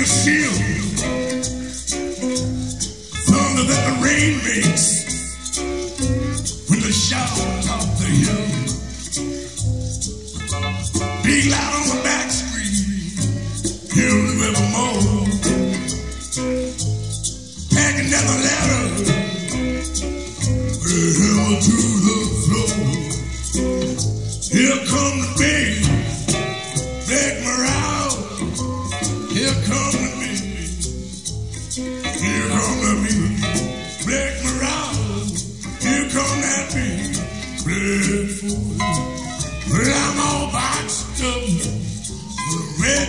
the steel. Thunder that the rain makes when the showers off the hill. Big loud on the back screen, he'll live more. Packing down the ladder, hammer to the floor. Here comes the big black Mariah. Here come the black. Here come that black fool. Well, I'm all boxed up. Red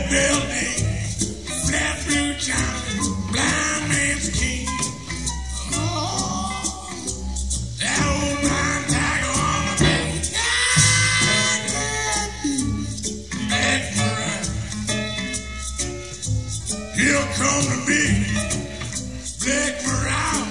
Here come the big black Mariah.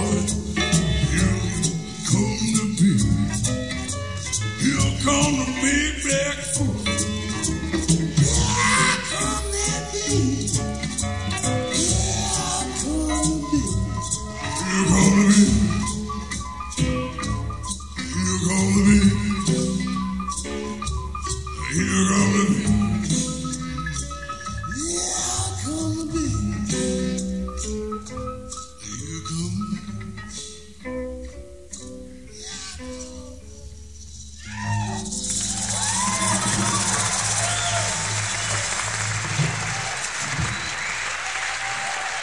Come